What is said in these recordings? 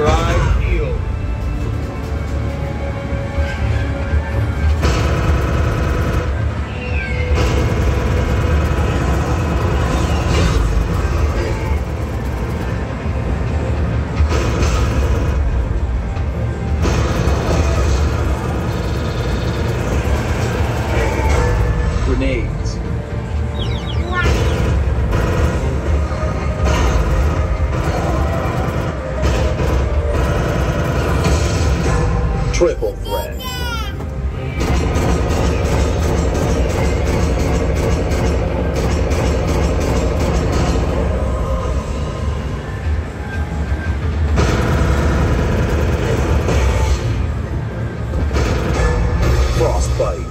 your eyes peeled. Grenade. Triple threat. Frostbite.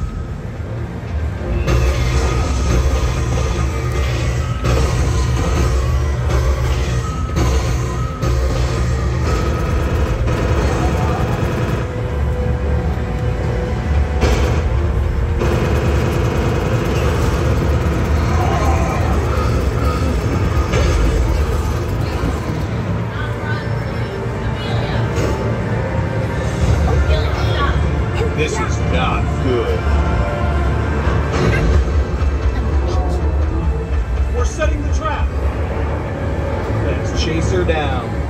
Is not good. We're setting the trap. Let's chase her down.